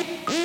Mm-hmm.